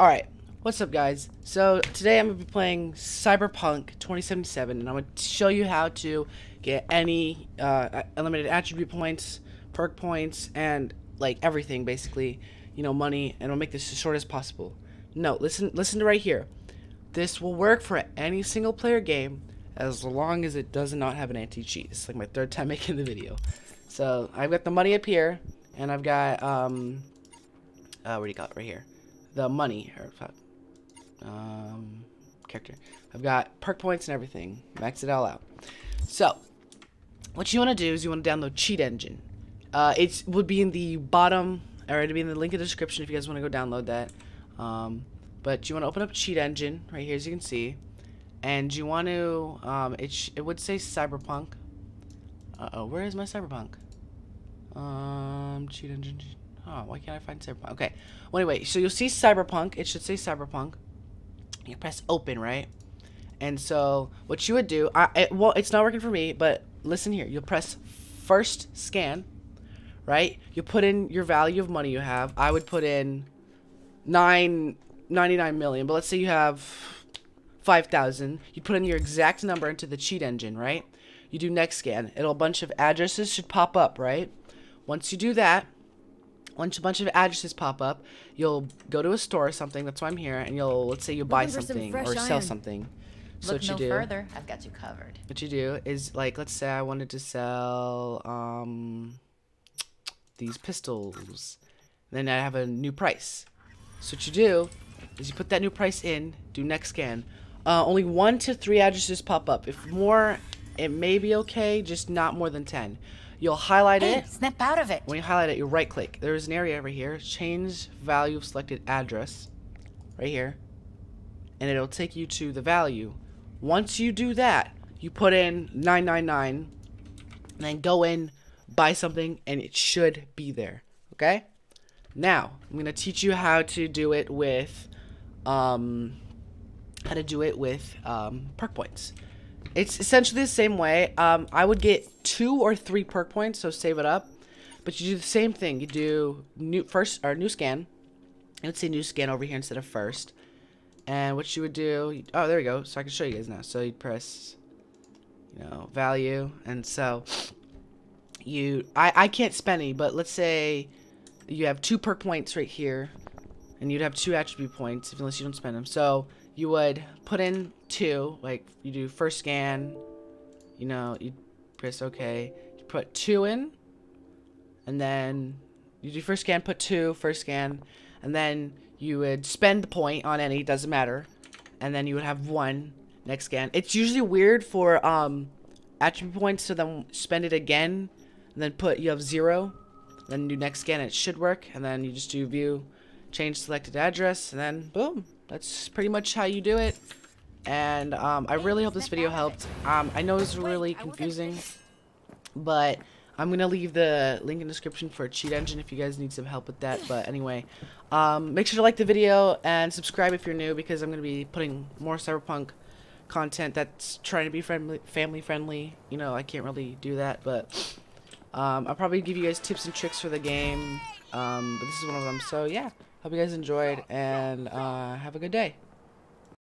Alright, what's up guys? So today I'm going to be playing Cyberpunk 2077 and I'm going to show you how to get any uh, unlimited attribute points, perk points, and like everything basically, you know, money, and I'll make this as short as possible. No, listen, listen to right here. This will work for any single player game as long as it does not have an anti-cheat. It's like my third time making the video. So I've got the money up here, and I've got, um, uh, where do you got? Right here the money or fuck um, character. I've got perk points and everything. Max it all out. So, what you want to do is you want to download Cheat Engine. Uh, it would be in the bottom, or it'll be in the link in the description if you guys want to go download that. Um, but you want to open up Cheat Engine right here, as you can see, and you want to. Um, it it would say Cyberpunk. Uh oh, where is my Cyberpunk? Um, Cheat Engine. Oh, why can't I find Cyberpunk? Okay. Well, anyway, so you'll see Cyberpunk. It should say Cyberpunk. You press open, right? And so what you would do, I, it, well, it's not working for me, but listen here. You'll press first scan, right? You put in your value of money you have. I would put in nine ninety nine million, but let's say you have 5,000. You put in your exact number into the cheat engine, right? You do next scan. It'll a bunch of addresses should pop up, right? Once you do that, once a bunch of addresses pop up, you'll go to a store or something. That's why I'm here, and you'll let's say you buy something some or sell iron. something. So Look what you no do, further. I've got you covered. What you do is like, let's say I wanted to sell um these pistols. Then I have a new price. So what you do is you put that new price in, do next scan. Uh, only one to three addresses pop up. If more, it may be okay, just not more than ten. You'll highlight hey, it. Snap out of it. When you highlight it, you right click. There's an area over here. Change value of selected address. Right here. And it'll take you to the value. Once you do that, you put in 999. And then go in, buy something, and it should be there. Okay? Now, I'm going to teach you how to do it with, um, how to do it with, um, perk points. It's essentially the same way. Um, I would get two or three perk points, so save it up. But you do the same thing. You do new first or new scan. Let's say new scan over here instead of first. And what you would do, oh, there we go. So I can show you guys now. So you press, you know, value, and so you, I, I can't spend any, but let's say you have two perk points right here, and you'd have two attribute points unless you don't spend them. So you would put in two, like you do first scan, you know, you press OK, you put two in, and then you do first scan, put two, first scan, and then you would spend the point on any, doesn't matter, and then you would have one next scan. It's usually weird for um, attribute points, so then spend it again, and then put, you have zero, then do next scan, it should work, and then you just do view, change selected address, and then boom, that's pretty much how you do it. And um, I really hope this video helped. Um, I know it's really confusing, but I'm going to leave the link in the description for a cheat engine if you guys need some help with that. But anyway, um, make sure to like the video and subscribe if you're new because I'm going to be putting more Cyberpunk content that's trying to be friendly, family friendly. You know, I can't really do that, but um, I'll probably give you guys tips and tricks for the game. Um, but this is one of them. So yeah. Hope you guys enjoyed, and uh, have a good day.